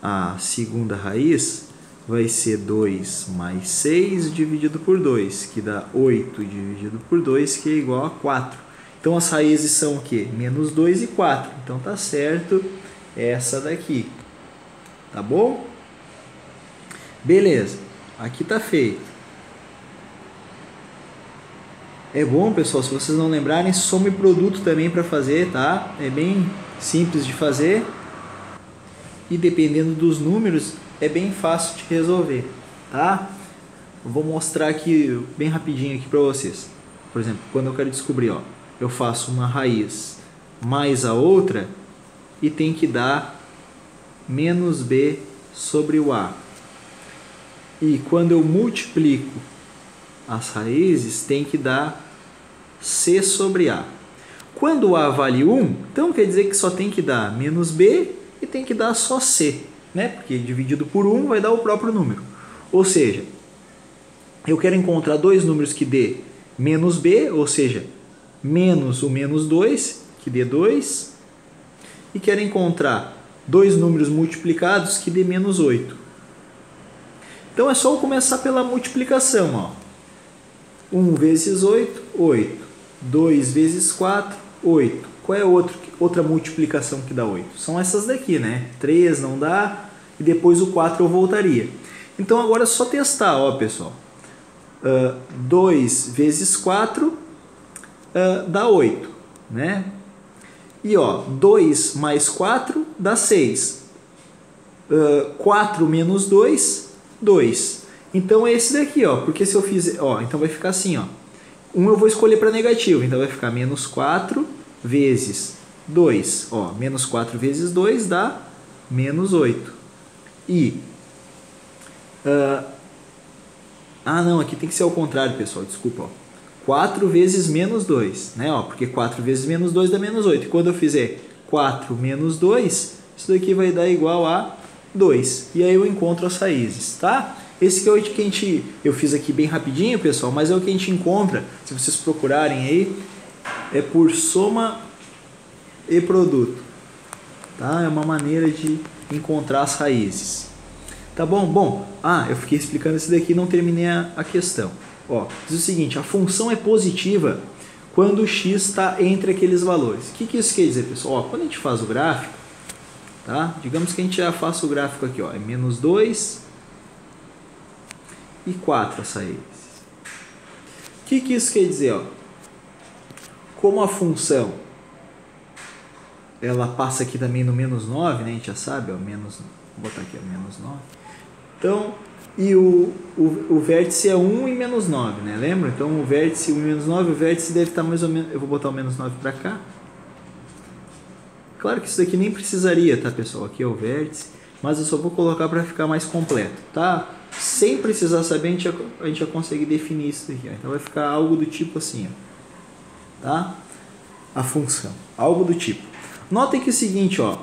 a segunda raiz vai ser 2 mais 6 dividido por 2, que dá 8 dividido por 2, que é igual a 4. Então as raízes são o quê? Menos 2 e 4. Então tá certo essa daqui. Tá bom? Beleza. Aqui tá feito. É bom, pessoal, se vocês não lembrarem, some produto também para fazer, tá? É bem simples de fazer. E dependendo dos números, é bem fácil de resolver, tá? Vou mostrar aqui bem rapidinho aqui para vocês. Por exemplo, quando eu quero descobrir, ó, eu faço uma raiz mais a outra e tem que dar menos b sobre o a. E quando eu multiplico as raízes, tem que dar c sobre a. Quando a vale 1, então quer dizer que só tem que dar menos b e tem que dar só c né? Porque dividido por 1 vai dar o próprio número. Ou seja, eu quero encontrar dois números que dê menos b, ou seja, menos o menos 2, que dê 2, e quero encontrar dois números multiplicados que dê menos 8. Então é só eu começar pela multiplicação. Ó. 1 vezes 8, 8. 2 vezes 4, 8. Qual é outro, outra multiplicação que dá 8? São essas daqui, né? 3 não dá, e depois o 4 eu voltaria. Então agora é só testar, ó pessoal. Uh, 2 vezes 4 uh, dá 8, né? E ó, 2 mais 4 dá 6. Uh, 4 menos 2, 2. Então é esse daqui, ó. Porque se eu fizer, ó, então vai ficar assim, ó. 1 um eu vou escolher para negativo, então vai ficar menos 4 vezes 2. Ó, menos 4 vezes 2 dá menos 8. E. Uh, ah, não, aqui tem que ser ao contrário, pessoal, desculpa. Ó. 4 vezes menos 2, né? Ó, porque 4 vezes menos 2 dá menos 8. E quando eu fizer 4 menos 2, isso daqui vai dar igual a 2. E aí eu encontro as raízes, tá? Esse que é o que a gente, eu fiz aqui bem rapidinho, pessoal, mas é o que a gente encontra, se vocês procurarem aí, é por soma e produto. Tá? É uma maneira de encontrar as raízes. Tá bom? Bom, ah, eu fiquei explicando isso daqui não terminei a, a questão. Ó, diz o seguinte, a função é positiva quando o x está entre aqueles valores. O que, que isso quer dizer, pessoal? Ó, quando a gente faz o gráfico, tá? digamos que a gente já faça o gráfico aqui, ó, é menos 2 e 4 as raízes. O que, que isso quer dizer? Ó? Como a função ela passa aqui também no menos 9, né? A gente já sabe, ó, menos, vou botar aqui, ó, menos 9. Então, e o, o, o vértice é 1 e menos 9, né? Lembra? Então o vértice 1 e menos 9, o vértice deve estar mais ou menos... Eu vou botar o menos 9 para cá. Claro que isso daqui nem precisaria, tá, pessoal? Aqui é o vértice, mas eu só vou colocar para ficar mais completo, tá? Sem precisar saber, a gente, já, a gente já consegue definir isso daqui. Ó. Então vai ficar algo do tipo assim, ó. Tá? A função. Algo do tipo. Notem que é o seguinte, ó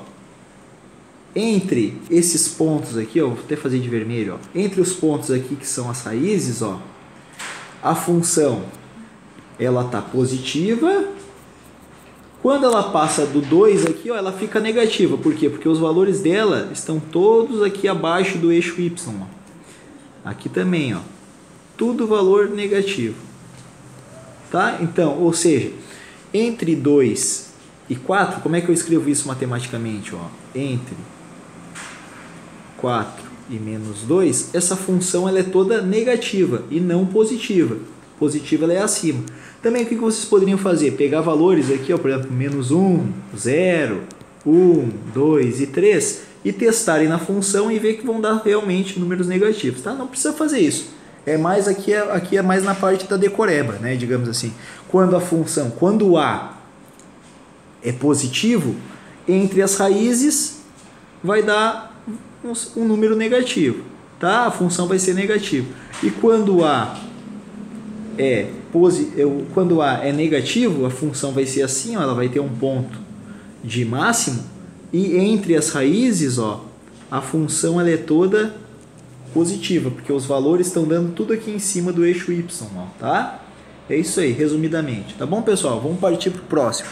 entre esses pontos aqui, ó, vou até fazer de vermelho, ó, entre os pontos aqui que são as raízes, ó, a função ela tá positiva. Quando ela passa do 2 aqui, ó, ela fica negativa. Por quê? Porque os valores dela estão todos aqui abaixo do eixo y. Ó. Aqui também, ó, tudo valor negativo. Tá? Então, ou seja, entre 2 e 4, como é que eu escrevo isso matematicamente? Ó? Entre 4 e menos 2, essa função ela é toda negativa e não positiva. Positiva ela é acima. Também o que vocês poderiam fazer? Pegar valores aqui, ó, por exemplo, menos 1, 0, 1, 2 e 3 e testarem na função e ver que vão dar realmente números negativos. Tá? Não precisa fazer isso. É mais aqui, é, aqui é mais na parte da decoreba, né? digamos assim. Quando a função, quando o A é positivo, entre as raízes vai dar um, número negativo, tá? A função vai ser negativa. E quando A é quando A é negativo, a função vai ser assim, ó, ela vai ter um ponto de máximo e entre as raízes, ó, a função ela é toda positiva, porque os valores estão dando tudo aqui em cima do eixo y, ó, tá? É isso aí, resumidamente. Tá bom, pessoal? Vamos partir para o próximo.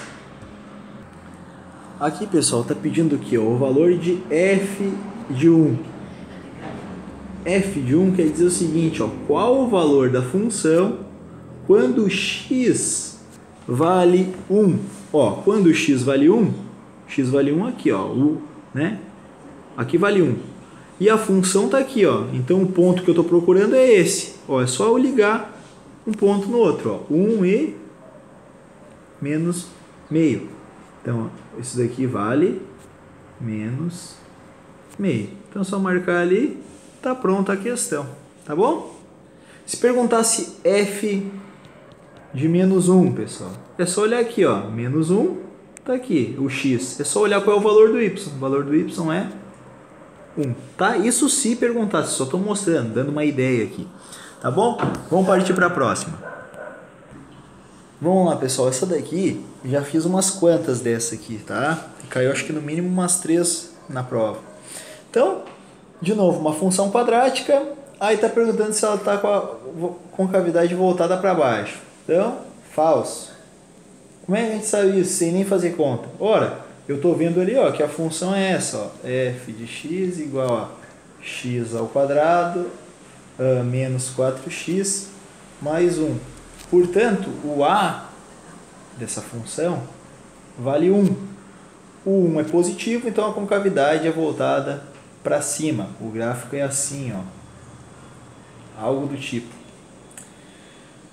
Aqui, pessoal, tá pedindo aqui ó, o valor de f de 1. f de 1 quer dizer o seguinte, ó, qual o valor da função quando x vale 1? Ó, quando x vale 1, x vale 1 aqui, ó, o, né? Aqui vale 1. E a função está aqui, ó. Então o ponto que eu estou procurando é esse. Ó, é só eu ligar um ponto no outro, ó. 1 e menos meio. Então, isso daqui vale menos meio. Então, só marcar ali, tá pronta a questão, tá bom? Se perguntasse f de menos 1, pessoal, é só olhar aqui, ó, menos 1, tá aqui, o x. É só olhar qual é o valor do y. O valor do y é 1, tá? Isso se perguntasse, só estou mostrando, dando uma ideia aqui, tá bom? Vamos partir para a próxima. Vamos lá, pessoal, essa daqui, já fiz umas quantas dessa aqui, tá? Caiu acho que no mínimo umas três na prova. Então, de novo, uma função quadrática, aí está perguntando se ela está com a concavidade voltada para baixo. Então, falso. Como é que a gente sabe isso sem nem fazer conta? Ora, eu estou vendo ali ó, que a função é essa, ó, f de x igual a x ao quadrado uh, menos 4x mais 1. Portanto, o a dessa função vale 1. O 1 é positivo, então a concavidade é voltada para cima. O gráfico é assim, ó. Algo do tipo.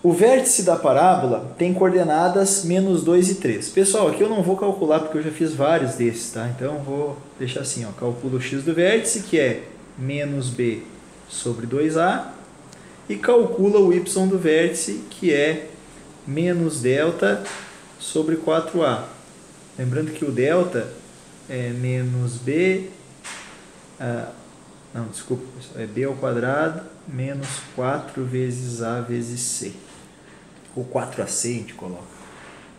O vértice da parábola tem coordenadas menos 2 e 3. Pessoal, aqui eu não vou calcular porque eu já fiz vários desses, tá? Então vou deixar assim, ó. Calculo o x do vértice, que é menos b sobre 2a. E calcula o y do vértice, que é menos delta sobre 4a. Lembrando que o delta é menos b ah, não, desculpa, é b ao quadrado menos 4 vezes a vezes c. Ou 4ac a gente coloca.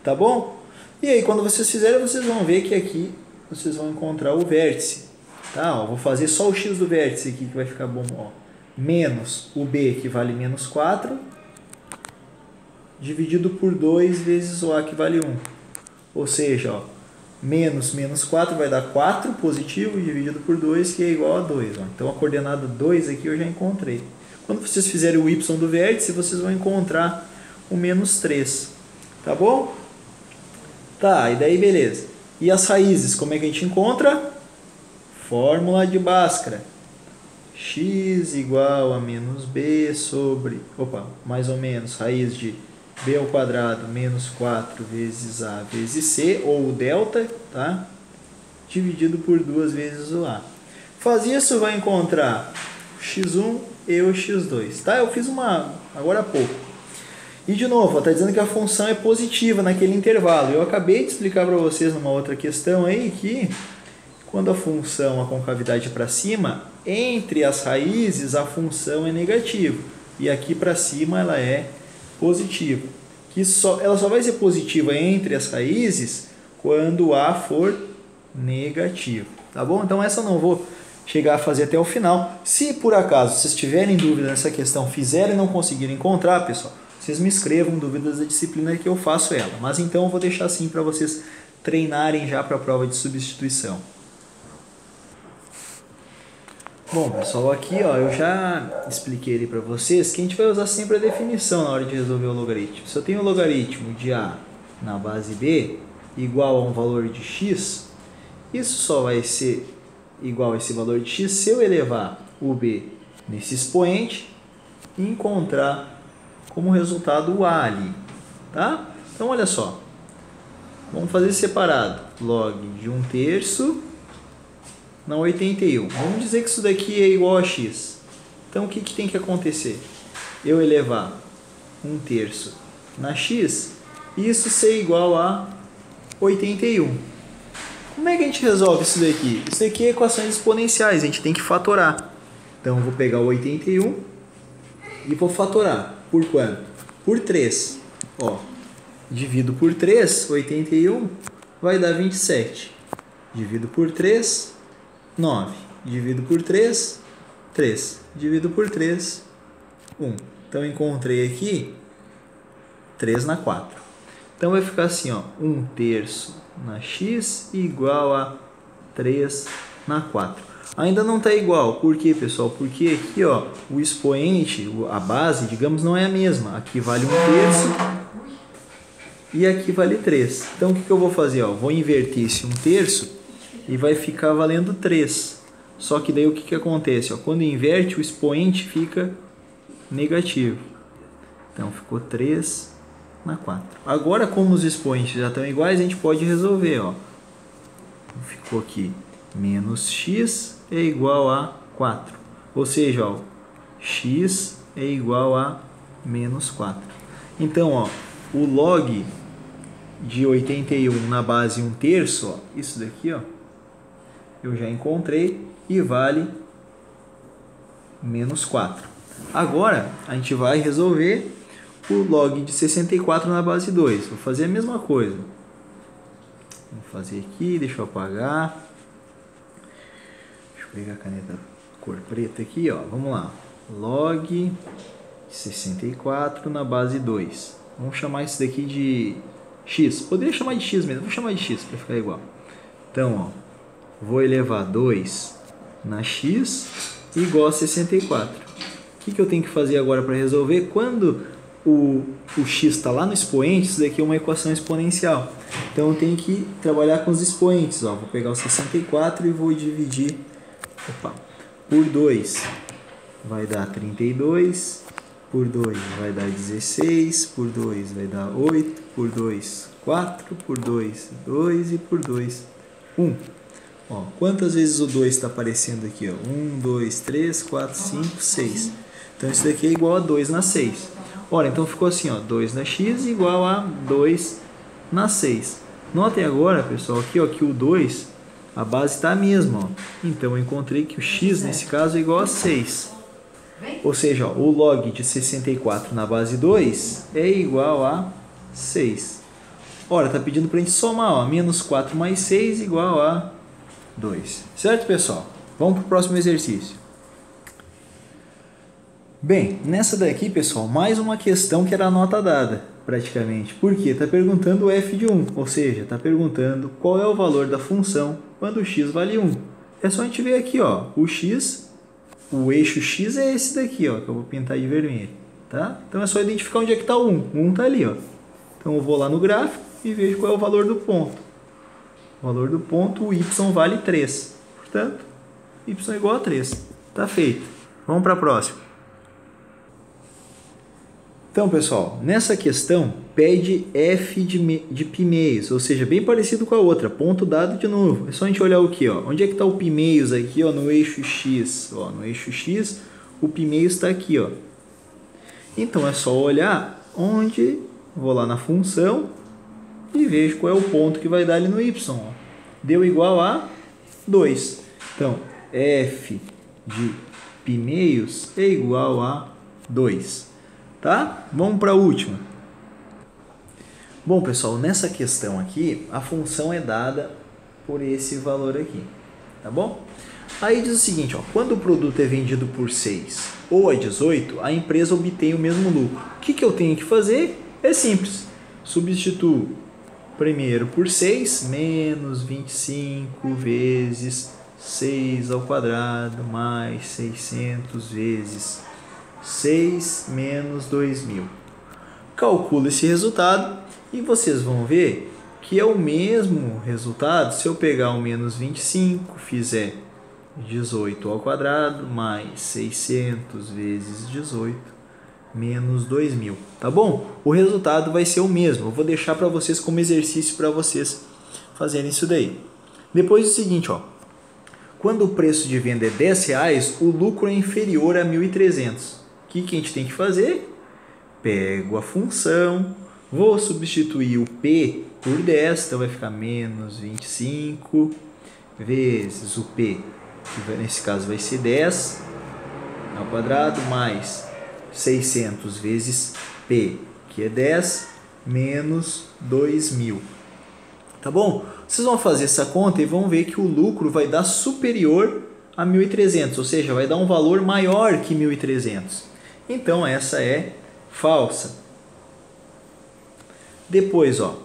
Tá bom? E aí, quando vocês fizerem, vocês vão ver que aqui vocês vão encontrar o vértice. Tá? Ó, vou fazer só o x do vértice aqui que vai ficar bom. Ó. Menos o b, que vale menos 4, dividido por 2 vezes o a, que vale 1. Ou seja, ó, menos menos 4 vai dar 4 positivo dividido por 2, que é igual a 2. Ó. Então a coordenada 2 aqui eu já encontrei. Quando vocês fizerem o y do vértice, vocês vão encontrar o menos 3. Tá bom? Tá, e daí beleza. E as raízes, como é que a gente encontra? Fórmula de Bhaskara. x igual a menos b sobre, opa, mais ou menos, raiz de b ao quadrado menos 4 vezes a vezes c, ou o delta, tá? dividido por 2 vezes o a. Faz isso, vai encontrar x1 e o x2, tá? Eu fiz uma agora há pouco. E de novo, está dizendo que a função é positiva naquele intervalo. Eu acabei de explicar para vocês numa outra questão aí que quando a função, a concavidade para cima, entre as raízes a função é negativa. E aqui para cima ela é positiva. Que só, ela só vai ser positiva entre as raízes quando A for negativo. Tá bom? Então essa eu não vou chegar a fazer até o final. Se por acaso vocês tiverem dúvida nessa questão, fizerem e não conseguirem encontrar, pessoal, vocês me escrevam dúvidas da disciplina que eu faço ela. Mas então eu vou deixar assim para vocês treinarem já para a prova de substituição. Bom, pessoal, aqui ó, eu já expliquei ali para vocês que a gente vai usar sempre a definição na hora de resolver o logaritmo. Se eu tenho o logaritmo de A na base B igual a um valor de x, isso só vai ser igual a esse valor de x se eu elevar o b nesse expoente e encontrar como resultado o a ali, tá? Então, olha só, vamos fazer separado, log de 1 terço na 81. Vamos dizer que isso daqui é igual a x. Então, o que, que tem que acontecer? Eu elevar 1 terço na x, isso ser igual a 81. Como é que a gente resolve isso daqui? Isso daqui é equações exponenciais, a gente tem que fatorar. Então, eu vou pegar o 81 e vou fatorar. Por quanto? Por 3. Ó, divido por 3, 81, vai dar 27. Divido por 3, 9. Divido por 3, 3. Divido por 3, 1. Então, encontrei aqui 3 na 4. Então, vai ficar assim, ó, 1 terço na x igual a 3 na 4. Ainda não está igual, por quê, pessoal? Porque aqui ó, o expoente, a base, digamos, não é a mesma. Aqui vale 1 terço e aqui vale 3. Então o que, que eu vou fazer? Ó? Vou inverter esse 1 terço e vai ficar valendo 3. Só que daí o que, que acontece? Ó? Quando inverte, o expoente fica negativo. Então ficou 3 na 4. Agora, como os expoentes já estão iguais, a gente pode resolver. Ó. Ficou aqui menos x é igual a 4. Ou seja, ó, x é igual a menos 4. Então, ó, o log de 81 na base 1 terço, ó, isso daqui, ó, eu já encontrei e vale menos 4. Agora, a gente vai resolver o log de 64 na base 2. Vou fazer a mesma coisa. Vou fazer aqui, deixa eu apagar. Pegar a caneta cor preta aqui, ó. Vamos lá. Log de 64 na base 2. Vamos chamar isso daqui de x. Poderia chamar de x mesmo, vou chamar de x para ficar igual. Então, ó, vou elevar 2 na x igual a 64. O que, que eu tenho que fazer agora para resolver? Quando o, o x está lá no expoente, isso daqui é uma equação exponencial. Então eu tenho que trabalhar com os expoentes. Ó. Vou pegar o 64 e vou dividir opa, por 2. Vai dar 32, por 2 vai dar 16, por 2 vai dar 8, por 2, 4, por 2, 2 e por 2, 1. Ó, quantas vezes o 2 está aparecendo aqui? Ó? 1, 2, 3, 4, 5, 6. Então isso daqui é igual a 2 na 6. Ora, então ficou assim, ó, 2 na x igual a 2 na 6. Notem agora, pessoal, aqui ó, que o 2, a base está a mesma. Ó. Então, eu encontrei que o x, nesse caso, é igual a 6. Ou seja, ó, o log de 64 na base 2 é igual a 6. Ora, está pedindo para a gente somar. Ó, menos 4 mais 6 igual a 2. Certo, pessoal? Vamos para o próximo exercício. Bem, nessa daqui, pessoal, mais uma questão que era a nota dada, praticamente. Por quê? Está perguntando o f de 1, ou seja, está perguntando qual é o valor da função quando o x vale 1. É só a gente ver aqui, ó, o x, o eixo x é esse daqui, ó, que eu vou pintar de vermelho, tá? Então é só identificar onde é que está o 1. O 1 está ali, ó. Então eu vou lá no gráfico e vejo qual é o valor do ponto. O valor do ponto, o y vale 3. Portanto, y é igual a 3. Está feito. Vamos para a próxima. Então, pessoal, nessa questão, pede f de, de pi meios, ou seja, bem parecido com a outra, ponto dado de novo. É só a gente olhar o que, ó. Onde é que está o pi meios aqui, ó, no eixo x, ó, no eixo x, o pi meios está aqui, ó. Então é só olhar onde, vou lá na função e vejo qual é o ponto que vai dar ali no y, ó. Deu igual a 2. Então, f de pi meios é igual a 2. Tá? Vamos para a última. Bom, pessoal, nessa questão aqui, a função é dada por esse valor aqui, tá bom? Aí diz o seguinte, ó, quando o produto é vendido por 6 ou a 18, a empresa obtém o mesmo lucro. O que, que eu tenho que fazer? É simples. Substituo primeiro por 6 menos 25 vezes 6 ao quadrado mais 600 vezes 6 menos 2.000. Calculo esse resultado e vocês vão ver que é o mesmo resultado se eu pegar o menos 25, fizer 18 ao quadrado mais 600 vezes 18 menos 2.000, tá bom? O resultado vai ser o mesmo. Eu vou deixar para vocês como exercício para vocês fazerem isso daí. Depois o seguinte, ó. Quando o preço de venda é 10 reais, o lucro é inferior a 1.300. O que, que a gente tem que fazer? Pego a função, vou substituir o P por 10, então vai ficar menos 25 vezes o P, que nesse caso vai ser 10 ao quadrado, mais 600 vezes P, que é 10, menos 2.000. Tá bom? Vocês vão fazer essa conta e vão ver que o lucro vai dar superior a 1.300, ou seja, vai dar um valor maior que 1.300. Então essa é falsa. Depois, ó,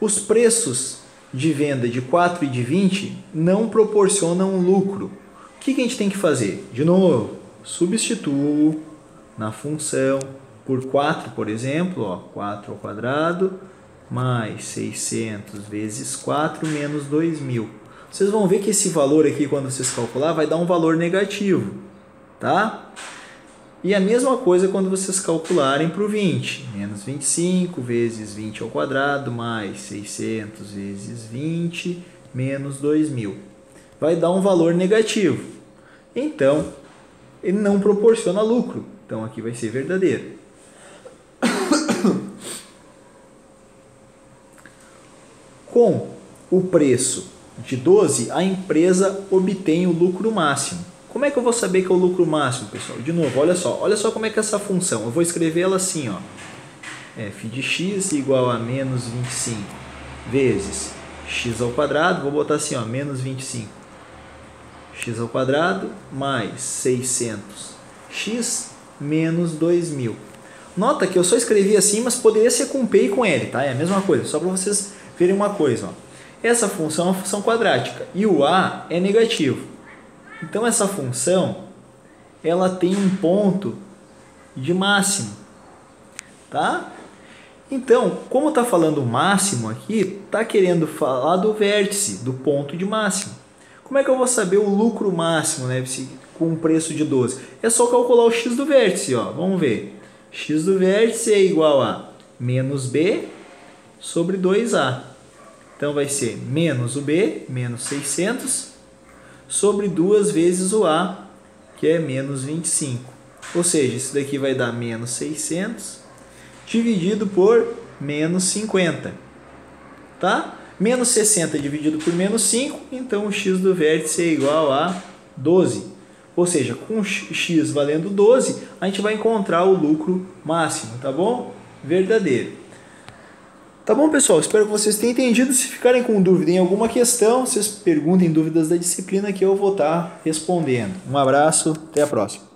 os preços de venda de 4 e de 20 não proporcionam lucro. O que, que a gente tem que fazer? De novo, substituo na função por 4, por exemplo, ó, 4 ao quadrado mais 600 vezes 4 menos 2.000. Vocês vão ver que esse valor aqui, quando vocês calcular, vai dar um valor negativo, tá? E a mesma coisa quando vocês calcularem para o 20. Menos 25 vezes 20 ao quadrado, mais 600 vezes 20, menos 2.000. Vai dar um valor negativo. Então, ele não proporciona lucro. Então, aqui vai ser verdadeiro. Com o preço de 12, a empresa obtém o lucro máximo. Como é que eu vou saber que é o lucro máximo, pessoal? De novo, olha só. Olha só como é que é essa função. Eu vou escrever ela assim, ó. f de x igual a menos 25 vezes x ao quadrado. Vou botar assim, ó, menos 25. x ao quadrado mais 600x menos 2.000. Nota que eu só escrevi assim, mas poderia ser com P e com L, tá? É a mesma coisa, só para vocês verem uma coisa. Ó. Essa função é uma função quadrática e o A é negativo. Então essa função ela tem um ponto de máximo, tá? Então, como está falando máximo aqui, está querendo falar do vértice, do ponto de máximo. Como é que eu vou saber o lucro máximo né, com um preço de 12? É só calcular o x do vértice. Ó. Vamos ver. x do vértice é igual a menos b sobre 2a. Então vai ser menos o b, menos 600, sobre 2 vezes o a, que é menos 25. Ou seja, isso daqui vai dar menos 600, dividido por menos 50. Tá? Menos 60 dividido por menos 5, então o x do vértice é igual a 12. Ou seja, com x valendo 12, a gente vai encontrar o lucro máximo, tá bom? Verdadeiro. Tá bom, pessoal? Espero que vocês tenham entendido. Se ficarem com dúvida em alguma questão, vocês perguntem dúvidas da disciplina que eu vou estar respondendo. Um abraço, até a próxima.